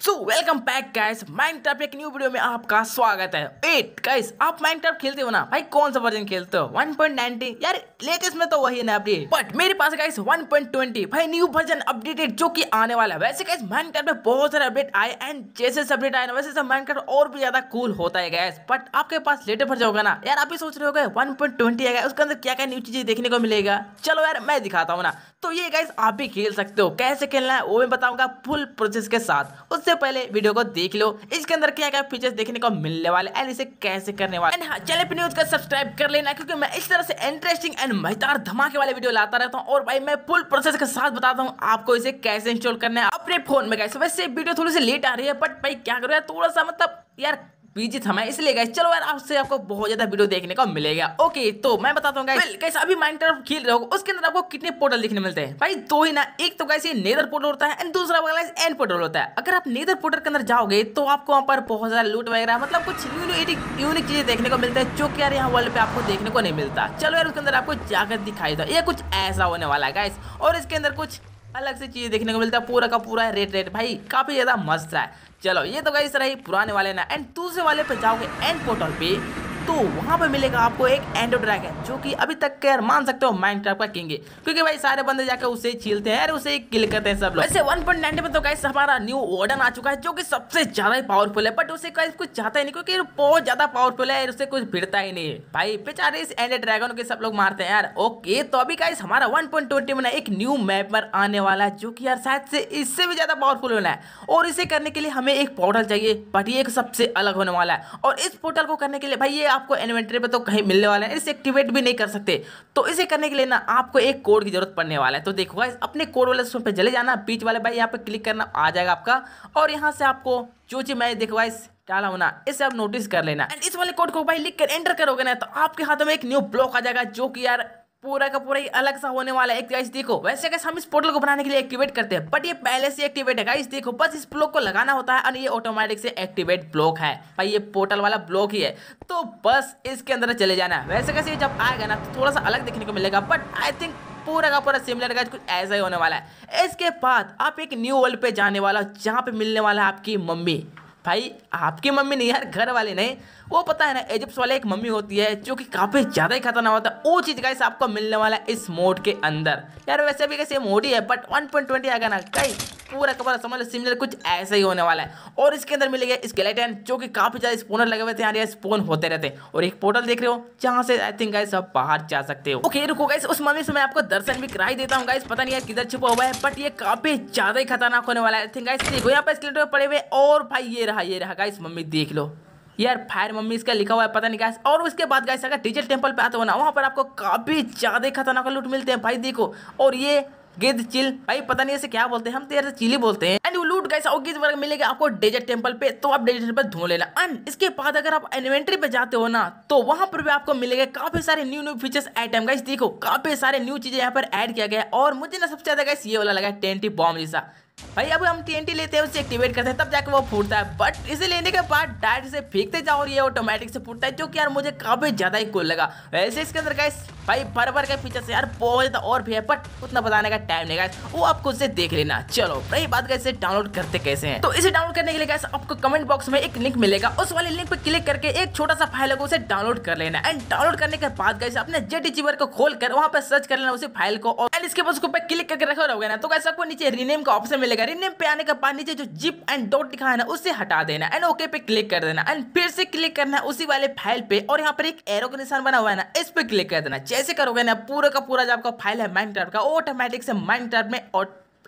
So welcome back guys Minecraft एक new video में आपका स्वागत है। एट गाइस आप माइनक्राफ्ट खेलते हो ना? भाई, कौन सा वर्जन खेलते हो? 1.19 यार लेटेस्ट में तो वही है ना अपडेट बट मेरे पास गाइस 1.20 भाई न्यू वर्जन अपडेटेड जो कि आने वाला है। वैसे गाइस माइनक्राफ्ट में बहुत सारे अपडेट आए एंड जैसे अपडेट आए ना, वैसे माइनक्राफ्ट और भी ज़्यादा कूल होता है गाइस बट आपके पास लेटेस्ट वर्जन होगा ना? यार, आप भी सोच रहे होगे वन पॉइंट आएगा उसके अंदर क्या क्या न्यू चीज़ें देखने को मिलेगा? चलो यार, मैं दिखाता हूँ ना। तो ये गाइस आप भी खेल सकते हो। कैसे खेलना है, वो मैं बताऊँगा फुल प्रोसेस के साथ। उससे पहले वीडियो को देख लो। इसके अंदर क्या क्या फीचर्स देखने को मिलने वाले एंड इसे कैसे करने वाले हाँ। चैनल पर न्यूज़ का सब्सक्राइब कर लेना, क्योंकि मैं इस तरह से इंटरेस्टिंग एंड मज़ेदार धमाके वाले वीडियो लाता रहता हूँ। और भाई, मैं फुल प्रोसेस के साथ बताता हूँ आपको इसे कैसे इंस्टॉल करना है अपने फ़ोन में कैसे वैसे वीडियो थोड़ी सी लेट आ रही है बट भाई, क्या करो यार, थोड़ा सा मतलब यार बीजी था मैं इसलिए गए चलो यार, आपसे आपको बहुत ज़्यादा वीडियो देखने को मिलेगा। ओके तो मैं बताता हूँ गाइस अभी माइनक्राफ्ट खेल रहे हो, उसके अंदर आपको कितने पोर्टल देखने मिलते हैं? भाई, दो ही ना, एक तो कैसे नेदर पोर्टल होता है एंड दूसरा वाला एंड पोर्टल होता है। अगर आप नेदर पोर्टल के अंदर जाओगे तो आपको वहाँ पर बहुत ज़्यादा लूट वगैरह मतलब कुछ यूनिक चीज़ें देखने को मिलता है, जो कि यार यहाँ वर्ल्ड पे आपको देखने को नहीं मिलता। चलो यार, उसके अंदर आपको जाकर दिखाई दो। ये कुछ ऐसा होने वाला है गाइस और इसके अंदर कुछ अलग से चीज़ देखने को मिलता है, पूरा का पूरा रेट रेट। भाई, काफ़ी ज़्यादा मस्त है। चलो, ये तो गई रही पुराने वाले ना एंड दूसरे वाले पे जाओगे एंड पोर्टल पे तो वहाँ पर मिलेगा आपको एक एंडो ड्रैगन जो कि अभी तक यार मान सकते हो माइंड का किंग है। क्योंकि भाई सारे बंदे जाकर उसे छीलते हैं और उसे किल करते हैं सब लोग। वैसे 1.90 में तो गाइस हमारा न्यू वार्डन आ चुका है, जो कि सबसे ज़्यादा ही पावरफुल है बट उसे गाइस कुछ चाहता ही नहीं, क्योंकि बहुत ज़्यादा पावरफुल है उसे कुछ भिड़ता ही नहीं है। भाई बेचारे इस एंडो ड्रैगन के सब लोग मारते हैं यार। ओके तो अभी गाइस हमारा वन में एक न्यू मैप पर आने वाला है, जो कि यार शायद से इससे भी ज़्यादा पावरफुल होना है। और इसे करने के लिए हमें एक पोर्टल चाहिए बट ये सबसे अलग होने वाला है। और इस पोर्टल को करने के लिए भाई ये आपको इन्वेंट्री पर तो कहीं मिलने वाला है, इसे एक्टिवेट भी नहीं कर सकते। तो इसे करने के लिए ना आपको एक कोड की ज़रूरत पड़ने वाला है। तो देखो गाइस अपने कोड वाले पे चले जाना बीच वाले भाई यहाँ पे क्लिक करना, आ जाएगा आपका। और यहाँ से आपको जो चीज़ मैं देखो गाइस डाला होना इसे आप नोटिस कर लेना। एंड इस वाले कोड को भाई लिख कर एंटर करोगे ना तो आपके हाथों में एक न्यू ब्लॉक आ जाएगा, जो कि यार पूरा का पूरा ही अलग सा होने वाला है। एक गाइस देखो, वैसे कैसे हम इस पोर्टल को बनाने के लिए एक्टिवेट करते हैं बट ये पहले से एक्टिवेट है। गाइस देखो, बस इस ब्लॉक को लगाना होता है और ये ऑटोमेटिक से एक्टिवेट ब्लॉक है। भाई ये पोर्टल वाला ब्लॉक ही है। तो बस इसके अंदर चले जाना है। वैसे कैसे जब आएगा ना तो थोड़ा सा अलग देखने को मिलेगा बट आई थिंक पूरा का पूरा सिमिलर गाइस कुछ ऐसा ही होने वाला है। इसके बाद आप एक न्यू वर्ल्ड पे जाने वाला जहाँ पे मिलने वाला है आपकी मम्मी। भाई, आपकी मम्मी नहीं, यार घर वाले नहीं। वो पता है ना एजिप्स वाले एक मम्मी होती है, जो कि काफ़ी ज़्यादा ही खतरनाक होता है। वो चीज़ गाइस आपको मिलने वाला है इस मोड के अंदर। यार, वैसे भी कैसे मोड ही है बट 1.20 आएगा ना कई पूरा का समझ लो सिमिलर कुछ ऐसा ही होने वाला है। और इसके अंदर मिलेगा स्केलेटन जो कि काफ़ी ज़्यादा स्पोनर लगे हुए थे यार स्पोन होते रहते। और एक पोर्टल देख रहे हो, जहाँ से आई थिंक गाइस आप बाहर जा सकते हो। ओके रुको गाइस उस मम्मी से मैं आपको दर्शन भी कराई देता हूँ गाइस पता नहीं यार किधर छुपा हुआ है बट ये काफ़ी ज़्यादा ही खतरनाक होने वाला है। आई थिंक यहाँ पे स्केलेटन पड़े हुए, और भाई ये रहा ये रहा। गाइस मम्मी देख लो। यार फायर मम्मी इसका लिखा हुआ है, पता नहीं गाइस और उसके बाद गाइस अगर डिजिटल टेंपल पे आते हो ना, वहाँ पर आपको काफ़ी ज़्यादा खतरनाक लूट मिलते हैं। भाई देखो, और ये गिद चिल। भाई पता नहीं ऐसे क्या बोलते हैं। हम तो यार चिली बोलते हैं। एंड लूट और गिद वर्ग मिलेगा आपको डेजर्ट टेंपल पे तो आप डेजर्ट टेंपल ढूंढ लेना। एंड इसके बाद अगर आप इन्वेंट्री पे जाते हो ना तो वहाँ पर भी आपको मिलेगा काफ़ी सारे new new features item guys देखो, काफ़ी सारे न्यू चीज़ें यहाँ पर ऐड किया गया और मुझे ना सबसे ज़्यादा गाइस ये वाला लगा टेंटी बॉम्ब जैसा। भाई, अब हम टीएनटी लेते हैं, उसे एक्टिवेट करते हैं, तब जाकर वो फूटता है। बट इसे लेने के बाद डायरेक्ट से फेंकते जाओ और ये ऑटोमेटिक से फूटता है, जो कि यार मुझे काफ़ी ज़्यादा ही कूल लगा। वैसे इसके अंदर गाइस भाई भर भर के पीछे से यार बहुत ज़्यादा और भी है बट उतना बताने का टाइम नहीं गाइस वो आप खुद से देख लेना। चलो रही बात कैसे डाउनलोड करते कैसे हैं? तो इसे डाउनलोड करने के लिए आपको कमेंट बॉक्स में एक लिंक मिलेगा। उस वाले लिंक पे क्लिक करके एक छोटा सा फ़ाइल उसे डाउनलोड कर लेना। एंड डाउनलोड करने के बाद गाइस अपने जेटी जीवर को खोल कर वहाँ पर सर्च कर लेना उसी फ़ाइल को। और इसके बाद उसको क्लिक करके रखा रहोगे ना। तो गाइस आपको नीचे रीनेम का ऑप्शन मिलेगा। रीनेम पे आने के बाद नीचे जो जिप एंड डॉट दिखा है ना, उसे हटा देना। एंड ओके पे क्लिक कर देना। एंड फिर से क्लिक करना उसी वाले फ़ाइल पे। और यहाँ पर एक एरो का निशान बना हुआ है ना, इस पे क्लिक कर देना। जैसे करोगे ना, पूरा का पूरा जो आपका फ़ाइल है माइंड का ऑटोमेटिक से माइंड में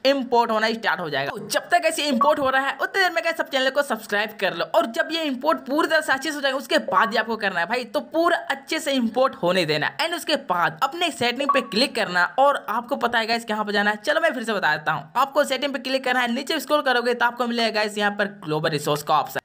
और इंपोर्ट होना स्टार्ट हो जाएगा। तो जब तक ऐसे इंपोर्ट हो रहा है, उतने देर में क्या सब चैनल को सब्सक्राइब कर लो। और जब ये इंपोर्ट पूरी तरह से अच्छे से हो जाएगा, उसके बाद ही आपको करना है भाई। तो पूरा अच्छे से इंपोर्ट होने देना। एंड उसके बाद अपने सेटिंग पे क्लिक करना। और आपको पता है गाइस कहाँ पर जाना है? चलो मैं फिर से बता देता हूँ। आपको सेटिंग पे क्लिक करना है, नीचे स्क्रोल करोगे तो आपको मिलेगा इस यहाँ पर ग्लोबल रिसोर्स का ऑप्शन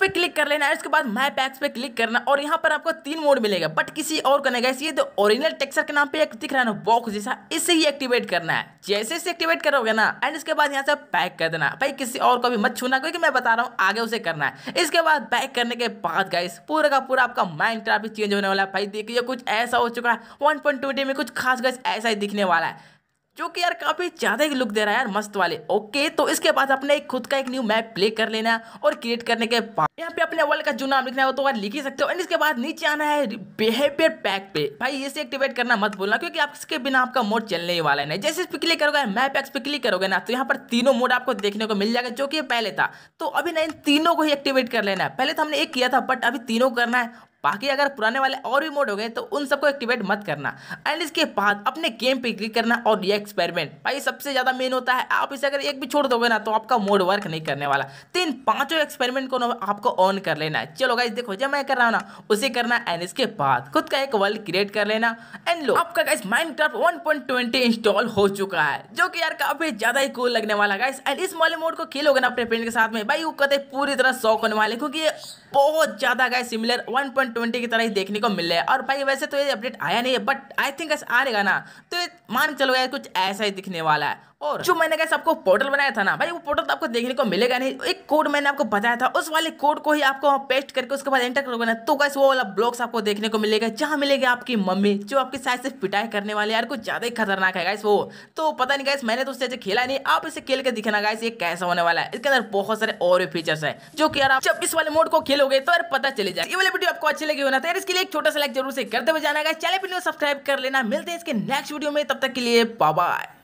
पर क्लिक कर लेना है, उसके बाद मैप पैक्स पे क्लिक करना और यहाँ पर आपको तीन मोड मिलेगा बट किसी और का ये तो ओरिजिनल टेक्सचर के नाम पे एक दिख रहा है ना बॉक्स जैसा, इसे ही एक्टिवेट करना है। जैसे इसे एक्टिवेट करोगे ना एंड इसके बाद यहाँ से पैक कर देना। भाई, किसी और को भी मत छूना, क्योंकि मैं बता रहा हूँ, आगे उसे करना है। इसके बाद पैक करने के बाद गाइस पूरा का पूरा आपका माइंड ट्राफिक चेंज होने वाला है। भाई, देखिए, कुछ ऐसा हो चुका है वन में कुछ खास गैस ऐसा ही दिखने वाला है। जो कि यार काफ़ी ज़्यादा ही लुक दे रहा है यार, मस्त वाले। ओके तो इसके बाद अपने एक खुद का एक न्यू मैप प्ले कर लेना है और क्रिएट करने के बाद यहाँ पे अपने वर्ल्ड का जो नाम लिखना है वो तो यार लिख ही सकते हो। एंड इसके बाद नीचे आना है बिहेवियर पैक पे। भाई, इसे एक्टिवेट करना मत भूलना, क्योंकि आप इसके बिना आपका मोड चलने ही वाला है। नहीं, जैसे इस क्लिक करोगे मैप एक्स पे क्लिक करोगे ना तो यहाँ पर तीनों मोड आपको देखने को मिल जाएगा, जो कि पहले था। तो अभी ना इन तीनों को ही एक्टिवेट कर लेना है। पहले तो हमने एक किया था बट अभी तीनों करना है। बाकी अगर पुराने वाले और भी मोड हो गए तो उन सबको एक्टिवेट मत करना। एंड इसके बाद अपने गेम पे क्लिक करना और ये एक्सपेरिमेंट भाई, सबसे ज़्यादा मेन होता है, आप इसे अगर एक भी छोड़ दोगे ना तो आपका मोड वर्क नहीं करने वाला। तीन पाँचों एक्सपेरिमेंट को आपको ऑन कर लेना है। चलो गाइस देखो जब मैं कर रहा हूँ ना, उसे करना एंड इसके बाद खुद का एक वर्ल्ड क्रिएट कर लेना। एंड लो, आपका गाइस माइनक्राफ्ट 1.20 इंस्टॉल हो चुका है, जो कि यार काफ़ी ज़्यादा ही कूल लगने वाला गाइस एंड इस वाले मोड को खेलोगे ना अपने फ्रेंड के साथ में, भाई, वो कहते पूरी तरह शौक होने वाले क्योंकि ये बहुत ज़्यादा गाइस सिमिलर 1.20 की तरह ही देखने को मिल रहा है। और भाई, वैसे तो ये अपडेट आया नहीं है बट आई थिंक आएगा ना। तो मान चलो यार, कुछ ऐसा ही दिखने वाला है। और जो मैंने कैसे आपको पोर्टल बनाया था ना, भाई वो पोर्टल तो आपको देखने को मिलेगा नहीं। एक कोड मैंने आपको बताया था, उस वाले कोड को ही आपको पेस्ट करके उसके बाद एंटर करोगे ना तो कैसे वो वाला ब्लॉक्स आपको देखने को मिलेगा, जहाँ मिलेगी आपकी मम्मी, जो आपके साइड से पिटाई करने वाले यार कुछ ज़्यादा ही खतरनाक है गाइस वो। तो पता नहीं गाइस मैंने तो उससे खेला नहीं। आप इसे खेल के दिखाना गाइस ये कैसा होने वाला है। इसके अंदर बहुत सारे और भी फीचर्स है, जो कि यार जब इस वाले मोड को खेलोगे तो यार पता चले जाए ये वाली वीडियो आपको अच्छी लगी होना तो इसके लिए एक छोटा सा लाइक ज़रूर से करते हुए जाना चैनल सब्सक्राइब कर लेना। मिलते हैं इसके नेक्स्ट वीडियो में, तब तक के लिए बाय